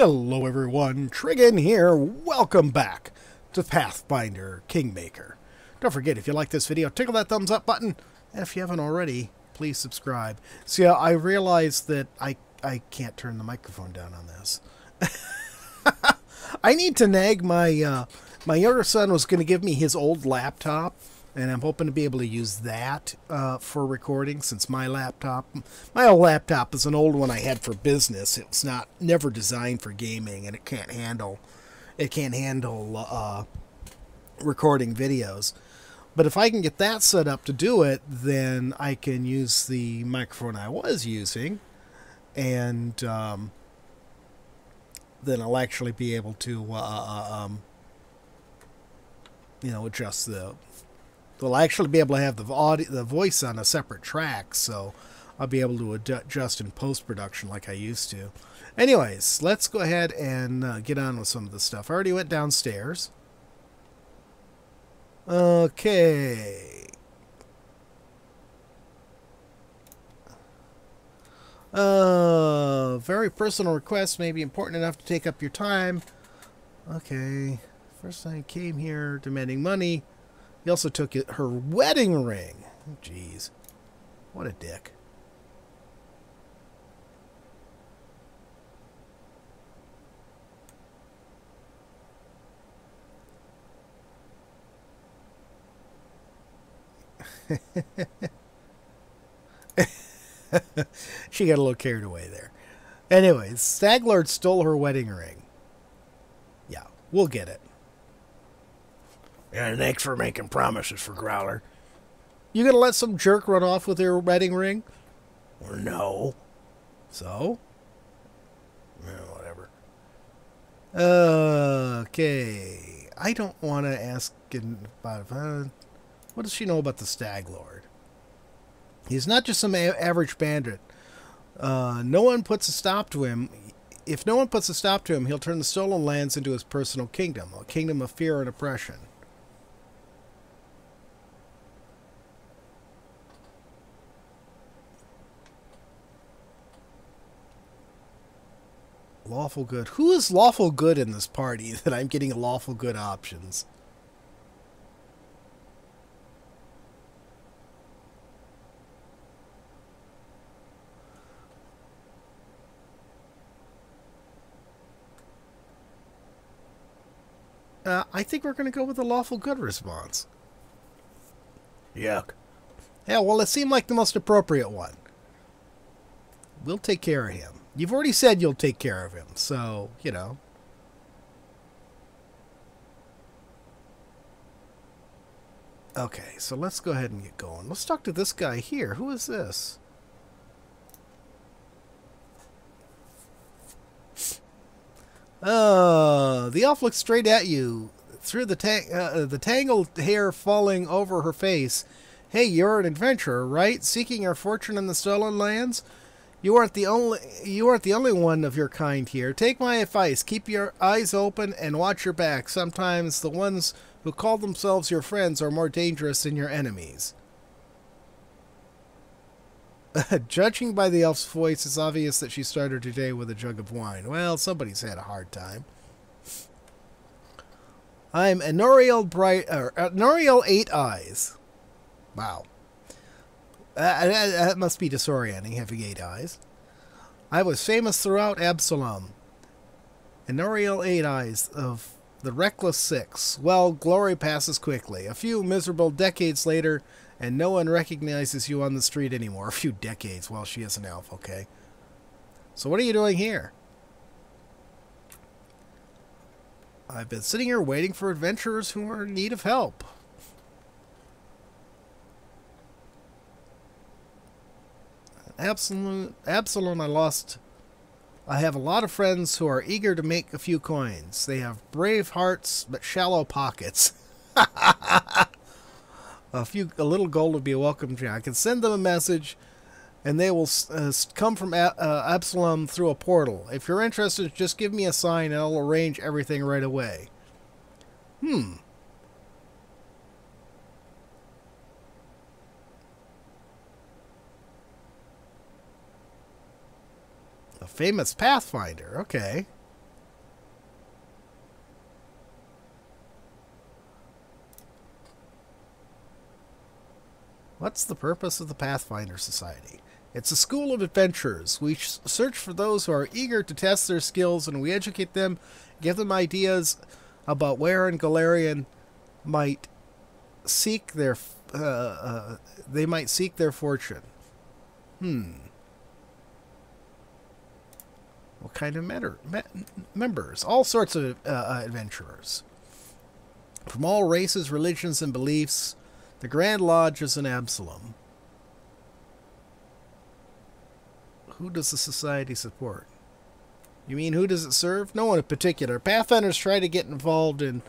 Hello everyone, Trigan here. Welcome back to Pathfinder Kingmaker. Don't forget, if you like this video, tickle that thumbs up button. And if you haven't already, please subscribe. See, I realized that I, I can't turn the microphone down on this. I need to nag my, uh, my younger son was going to give me his old laptop and I'm hoping to be able to use that uh, for recording since my laptop, my old laptop is an old one I had for business. It was not never designed for gaming, and it can't handle it can't handle uh, recording videos. But if I can get that set up to do it, then I can use the microphone I was using, and um, then I'll actually be able to, uh, uh um, you know, adjust the They'll actually be able to have the audio, the voice on a separate track, so I'll be able to adjust in post production like I used to. Anyways, let's go ahead and uh, get on with some of the stuff. I already went downstairs. Okay. Uh, very personal request may be important enough to take up your time. Okay. First I came here demanding money. He also took her wedding ring. Jeez. What a dick. she got a little carried away there. Anyways, Staglord stole her wedding ring. Yeah, we'll get it. And thanks for making promises for Growler. You gonna let some jerk run off with your wedding ring? Or no. So? Well, whatever. Okay. I don't want to ask about uh, what does she know about the Stag Lord? He's not just some average bandit. Uh, no one puts a stop to him. If no one puts a stop to him, he'll turn the stolen lands into his personal kingdom, a kingdom of fear and oppression. Lawful good. Who is lawful good in this party that I'm getting lawful good options? Uh, I think we're going to go with the lawful good response. Yuck. Yeah, well, it seemed like the most appropriate one. We'll take care of him. You've already said you'll take care of him, so, you know. Okay, so let's go ahead and get going. Let's talk to this guy here. Who is this? Uh, the elf looks straight at you through the tang uh, the tangled hair falling over her face. Hey, you're an adventurer, right? Seeking your fortune in the stolen lands? You aren't the only you aren't the only one of your kind here. Take my advice. Keep your eyes open and watch your back. Sometimes the ones who call themselves your friends are more dangerous than your enemies. Judging by the elf's voice, it's obvious that she started her day with a jug of wine. Well, somebody's had a hard time. I'm Enoriel Bright, or uh, Enoriel Eight Eyes. Wow. Uh, that must be disorienting, having eight eyes. I was famous throughout Absalom. Enoriel Eight Eyes of the Reckless Six. Well, glory passes quickly. A few miserable decades later, and no one recognizes you on the street anymore. A few decades. Well, she is an elf, okay. So what are you doing here? I've been sitting here waiting for adventurers who are in need of help. Absalom, Absalom, I lost. I have a lot of friends who are eager to make a few coins. They have brave hearts but shallow pockets. a few, a little gold would be a welcome. I can send them a message, and they will uh, come from a uh, Absalom through a portal. If you're interested, just give me a sign, and I'll arrange everything right away. Hmm. Famous Pathfinder. Okay. What's the purpose of the Pathfinder Society? It's a school of adventurers. We search for those who are eager to test their skills and we educate them, give them ideas about where in Golarion might seek their uh, uh, they might seek their fortune. Hmm. What kind of me- members? All sorts of uh, uh, adventurers. From all races, religions, and beliefs, the Grand Lodge is an Absalom. Who does the society support? You mean who does it serve? No one in particular. Pathfinders try to get involved in.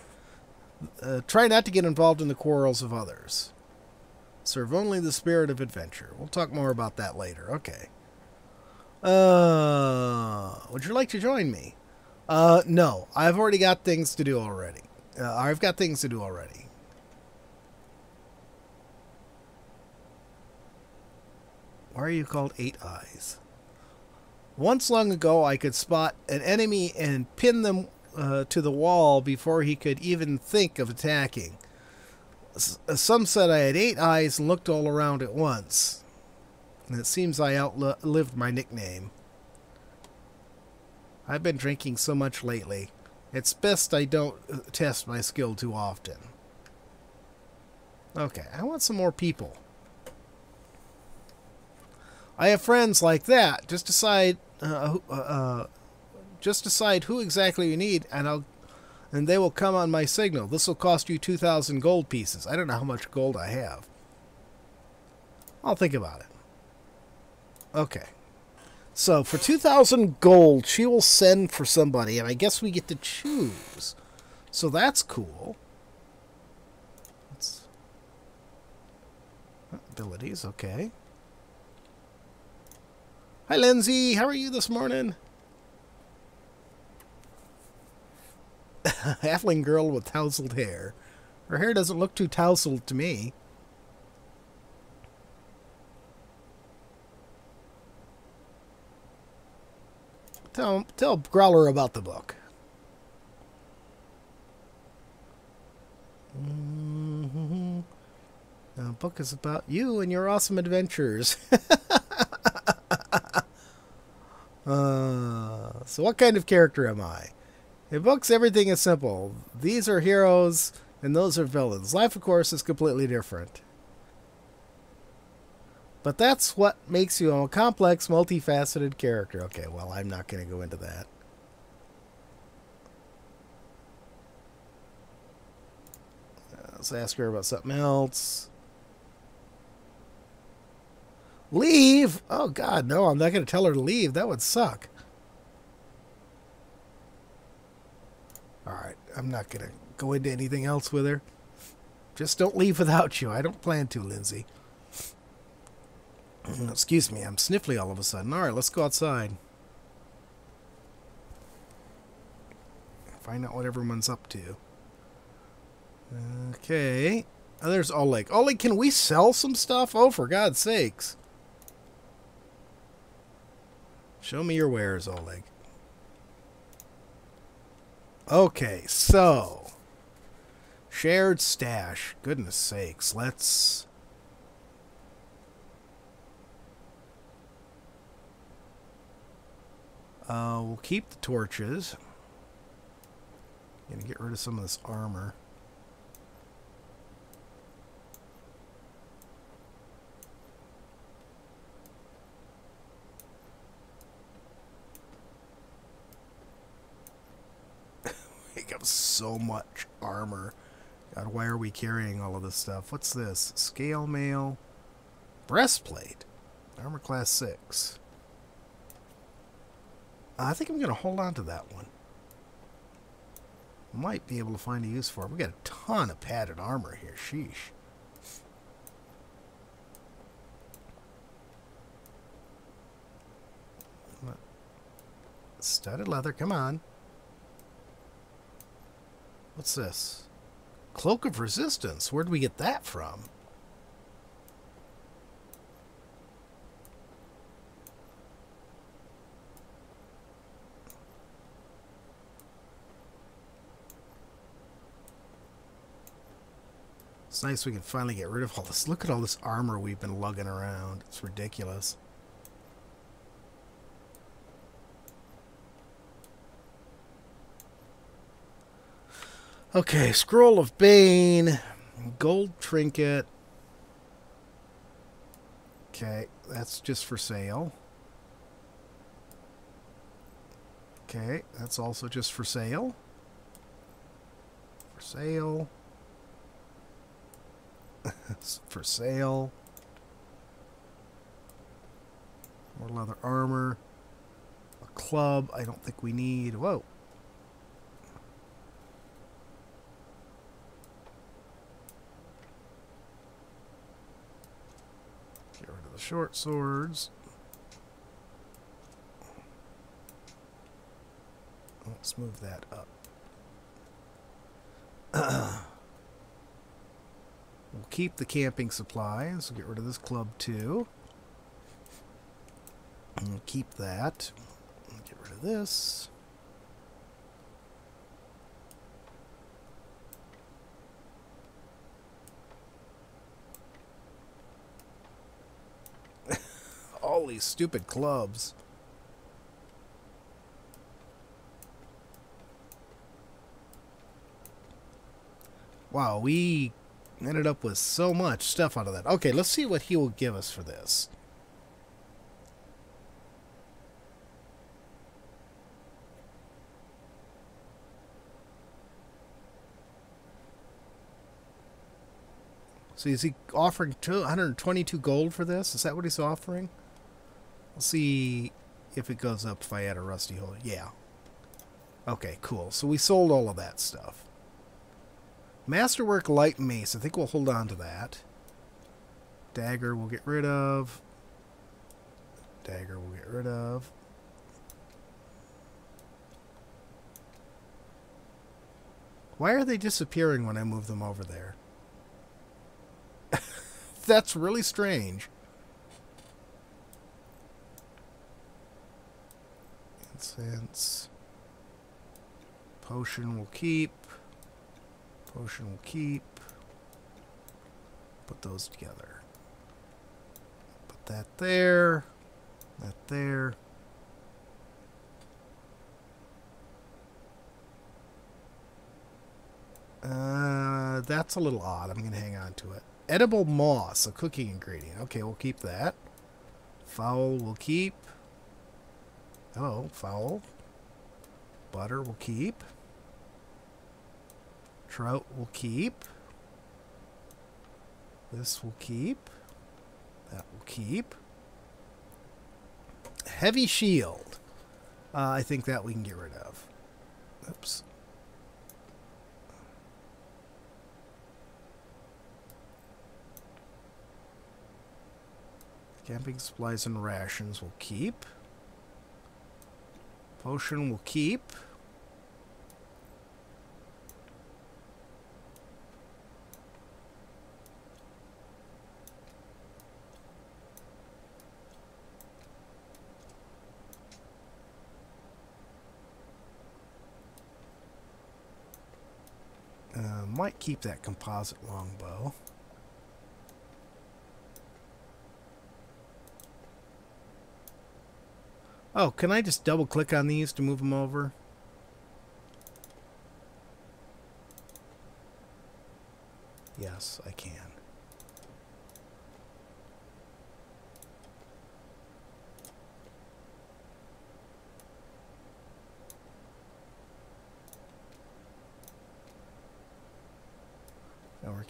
Uh, try not to get involved in the quarrels of others. Serve only the spirit of adventure. We'll talk more about that later. Okay. Uh, would you like to join me? Uh, no. I've already got things to do already. Uh, I've got things to do already. Why are you called Eight Eyes? Once long ago, I could spot an enemy and pin them uh, to the wall before he could even think of attacking. S- some said I had eight eyes and looked all around at once. And it seems I outlived my nickname. I've been drinking so much lately. It's best I don't uh, test my skill too often. Okay, I want some more people. I have friends like that. Just decide, uh, uh, uh, just decide who exactly you need, and I'll, and they will come on my signal. This will cost you two thousand gold pieces. I don't know how much gold I have. I'll think about it. Okay. So for two thousand gold, she will send for somebody, and I guess we get to choose. So that's cool. Let's, ah, abilities, okay. Hi, Linzi. How are you this morning? Halfling girl with tousled hair. Her hair doesn't look too tousled to me. Tell tell Growler about the book. Mhm. The book is about you and your awesome adventures. uh, so, what kind of character am I? In books, everything is simple. These are heroes, and those are villains. Life, of course, is completely different. But that's what makes you a complex, multifaceted character. Okay, well, I'm not going to go into that. Uh, Let's ask her about something else. Leave? Oh, God, no, I'm not going to tell her to leave. That would suck. Alright, I'm not going to go into anything else with her. Just don't leave without you. I don't plan to, Linzi. Mm, excuse me, I'm sniffly all of a sudden. Alright, let's go outside. Find out what everyone's up to. Okay. Oh, there's Oleg. Oleg, can we sell some stuff? Oh, for God's sakes. Show me your wares, Oleg. Okay, so. Shared stash. Goodness sakes. Let's. Uh, we'll keep the torches. Gonna get rid of some of this armor. we got so much armor. God, why are we carrying all of this stuff? What's this? Scale mail. Breastplate. Armor class 6. I think I'm going to hold on to that one. Might be able to find a use for it. We got a ton of padded armor here. Sheesh. Studded leather. Come on. What's this? Cloak of Resistance. Where'd we get that from? It's nice we can finally get rid of all this. Look at all this armor we've been lugging around. It's ridiculous. Okay, Scroll of Bane, Gold Trinket. Okay, that's just for sale. Okay, that's also just for sale. For sale. for sale. More leather armor. A club I don't think we need. Whoa. Get rid of the short swords. Let's move that up. we'll keep the camping supplies. We'll get rid of this club too. We'll keep that. Get rid of this. All these stupid clubs. Wow, we ended up with so much stuff out of that. Okay, let's see what he will give us for this. So is he offering 222 gold for this? Is that what he's offering? We'll see if it goes up if I add a rusty hole. Yeah. Okay, cool. So we sold all of that stuff. Masterwork Light Mace. I think we'll hold on to that. Dagger we'll get rid of. Dagger we'll get rid of. Why are they disappearing when I move them over there? That's really strange. Incense. Potion we'll keep. Potion will keep. Put those together. Put that there. That there. Uh, that's a little odd. I'm going to hang on to it. Edible moss, a cooking ingredient. Okay, we'll keep that. Fowl will keep. Oh, fowl. Butter will keep. Trout will keep. This will keep. That will keep. Heavy shield. Uh, I think that we can get rid of. Oops. Camping supplies and rations will keep. Potion will keep. Uh, might keep that composite longbow. Oh, can I just double click on these to move them over? Yes, I can.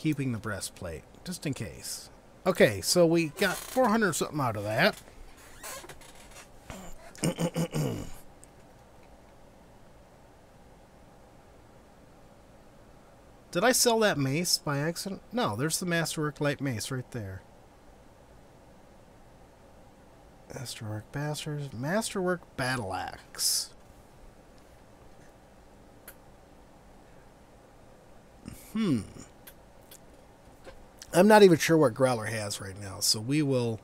Keeping the breastplate, just in case. Okay, so we got 400 something out of that. Did I sell that mace by accident? No, there's the Masterwork Light Mace right there. Masterwork Bastards. Masterwork Battle Axe. Hmm. I'm not even sure what Growler has right now, so we will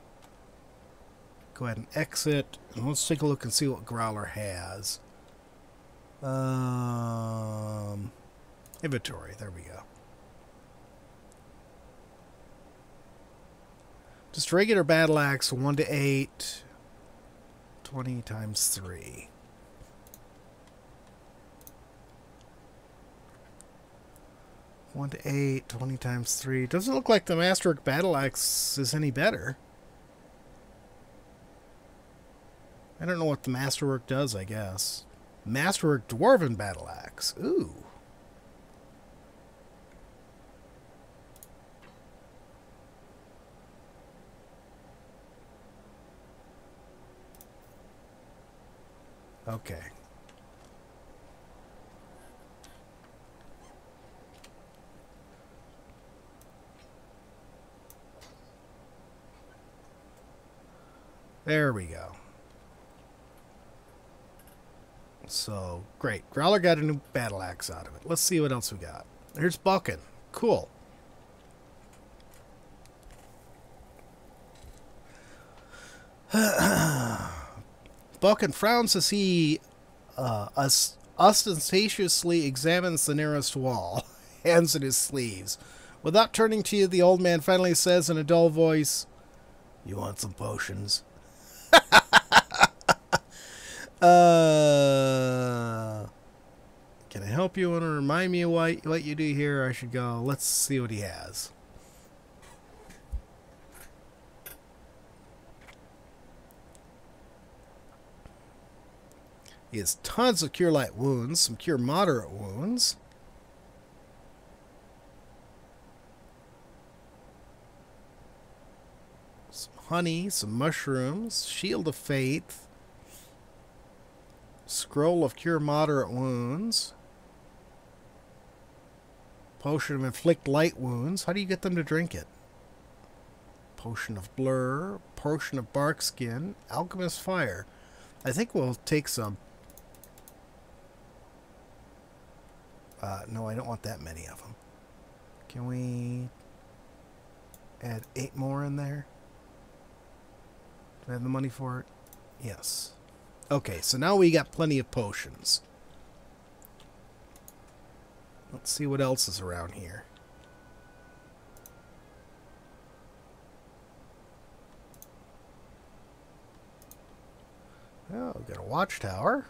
go ahead and exit. And let's take a look and see what Growler has. Um, inventory, there we go. Just regular battle axe, 1 to 8, 20 times 3. One to eight, 20 times three. Doesn't look like the Masterwork Battle Axe is any better. I don't know what the Masterwork does, I guess. Masterwork Dwarven Battle Axe. Ooh. Okay. There we go. So, great. Growler got a new battle axe out of it. Let's see what else we got. Here's Bokken. Cool. Bokken frowns as he uh, ostentatiously examines the nearest wall, hands in his sleeves. Without turning to you, the old man finally says in a dull voice, You want some potions? Uh, can I help you? Want to remind me what, what you do here? I should go. Let's see what he has. He has tons of cure light wounds, some cure moderate wounds. Some honey, some mushrooms, shield of faith, scroll of cure moderate wounds, potion of inflict light wounds. How do you get them to drink it? Potion of blur, potion of bark skin, alchemist fire. I think we'll take some Uh, no, I don't want that many of them. Can we add eight more in there? Do I have the money for it? Yes. Okay, so now we got plenty of potions. Let's see what else is around here. Oh, we got a watchtower.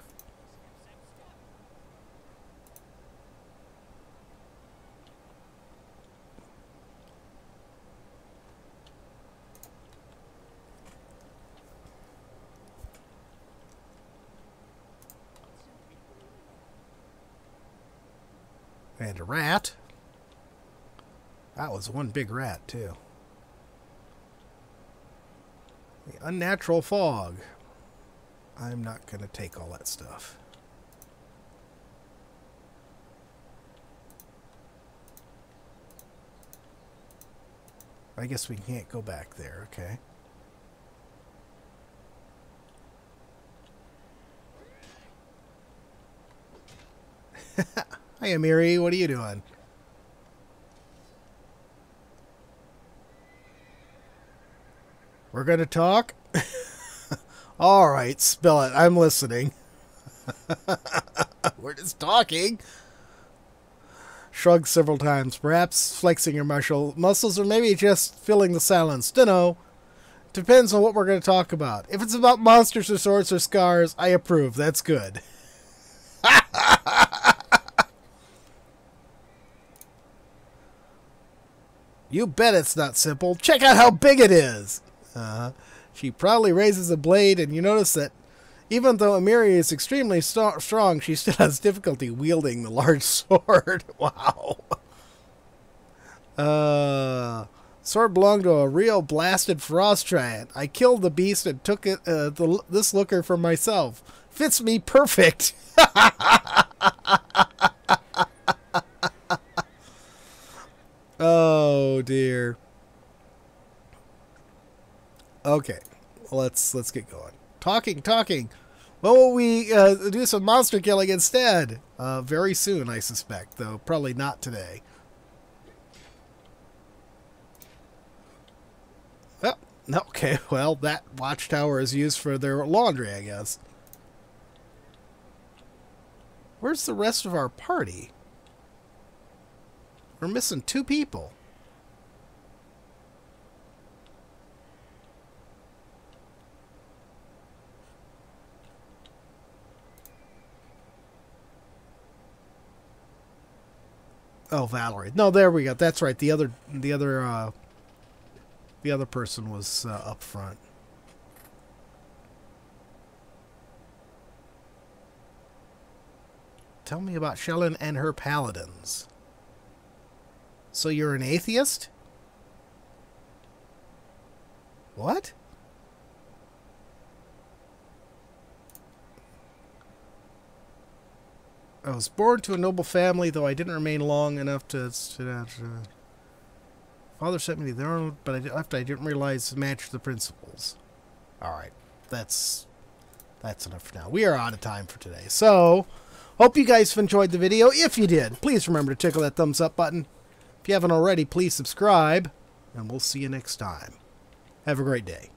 And a rat. That was one big rat, too. The unnatural fog. I'm not going to take all that stuff. I guess we can't go back there, okay. Hi, Amiri. What are you doing? We're going to talk? All right, spill it. I'm listening. We're just talking. Shrug several times, perhaps flexing your muscle muscles or maybe just filling the silence. Dunno. Depends on what we're going to talk about. If it's about monsters or swords or scars, I approve. That's good. You bet it's not simple. Check out how big it is. Uh, she proudly raises a blade, and you notice that even though Amiri is extremely st strong, she still has difficulty wielding the large sword. wow. Uh, sword belonged to a real blasted frost giant. I killed the beast and took it uh, the, this looker for myself. Fits me perfect. Oh dear. Okay, let's let's get going. Talking, talking. Well, will we uh, do some monster killing instead? Uh, very soon, I suspect, though probably not today. Oh, okay. Well, that watchtower is used for their laundry, I guess. Where's the rest of our party? We're missing two people. Oh, Valerie. No, there we go. That's right. The other, the other, uh, the other person was uh, up front. Tell me about Shelyn and her paladins. So you're an atheist? What? I was born to a noble family, though I didn't remain long enough to. to, to father sent me there, but I, after I didn't realize to match the principles. All right, that's that's enough for now. We are out of time for today. So, hope you guys enjoyed the video. If you did, please remember to tickle that thumbs up button. If you haven't already, please subscribe, and we'll see you next time. Have a great day.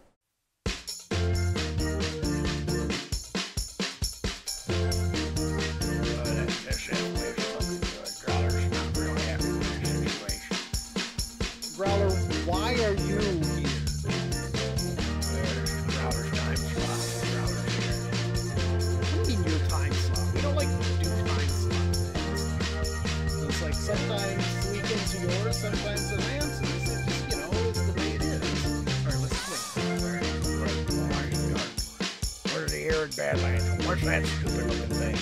Badlands? What's that stupid looking thing?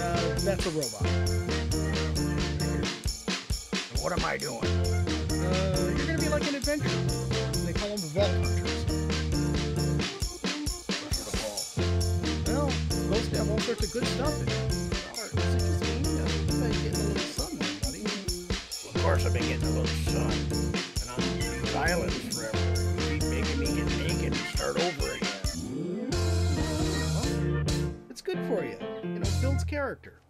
Uh, that's a robot. What am I doing? Uh, you're gonna be like an adventurer. They call them vault hunters. What's the ball? Well, supposed to have all sorts of good stuff in it. Or is it just me? You guys getting a little sun there, buddy. Well, of course I've been getting a little sun. And on these islands forever. Keep making me get naked and start over character.